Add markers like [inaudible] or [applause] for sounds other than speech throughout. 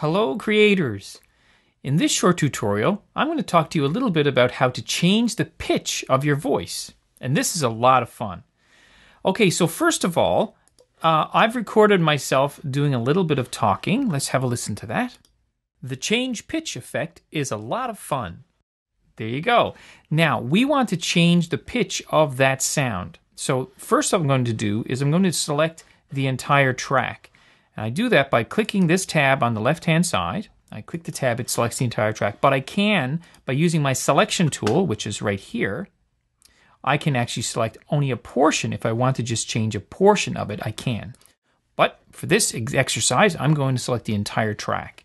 Hello, creators! In this short tutorial, I'm going to talk to you a little bit about how to change the pitch of your voice. And this is a lot of fun. Okay, so first of all, uh, I've recorded myself doing a little bit of talking. Let's have a listen to that. The change pitch effect is a lot of fun. There you go. Now, we want to change the pitch of that sound. So, first, I'm going to do is I'm going to select the entire track. And I do that by clicking this tab on the left hand side. I click the tab, it selects the entire track. But I can, by using my selection tool, which is right here, I can actually select only a portion. If I want to just change a portion of it, I can. But for this exercise, I'm going to select the entire track.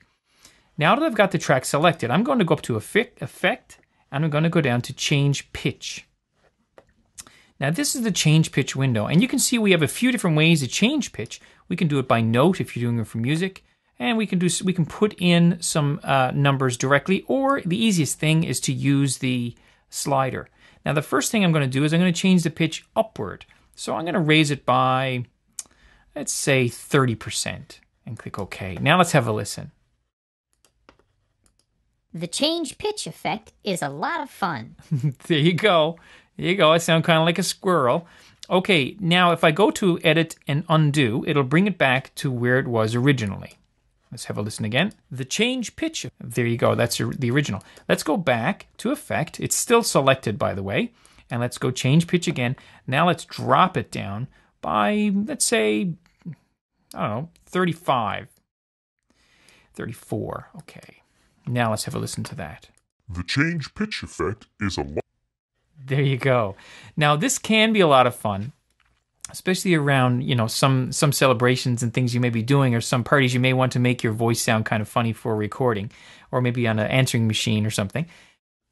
Now that I've got the track selected, I'm going to go up to Effect, and I'm going to go down to Change Pitch. Now this is the change pitch window, and you can see we have a few different ways to change pitch. We can do it by note if you're doing it for music, and we can do we can put in some uh, numbers directly, or the easiest thing is to use the slider. Now the first thing I'm going to do is I'm going to change the pitch upward. So I'm going to raise it by, let's say 30%, and click OK. Now let's have a listen. The change pitch effect is a lot of fun. [laughs] there you go. There you go. I sound kind of like a squirrel. Okay, now if I go to edit and undo, it'll bring it back to where it was originally. Let's have a listen again. The change pitch. There you go. That's the original. Let's go back to effect. It's still selected, by the way. And let's go change pitch again. Now let's drop it down by, let's say, I don't know, 35. 34. Okay. Now let's have a listen to that. The change pitch effect is a. There you go. Now this can be a lot of fun, especially around you know some some celebrations and things you may be doing, or some parties you may want to make your voice sound kind of funny for recording, or maybe on an answering machine or something.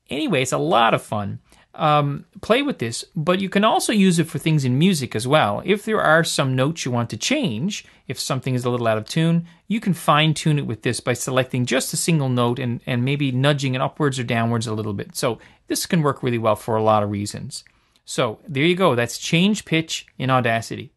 Anyway, it's a lot of fun um, play with this, but you can also use it for things in music as well. If there are some notes you want to change, if something is a little out of tune, you can fine tune it with this by selecting just a single note and, and maybe nudging it upwards or downwards a little bit. So this can work really well for a lot of reasons. So there you go. That's change pitch in Audacity.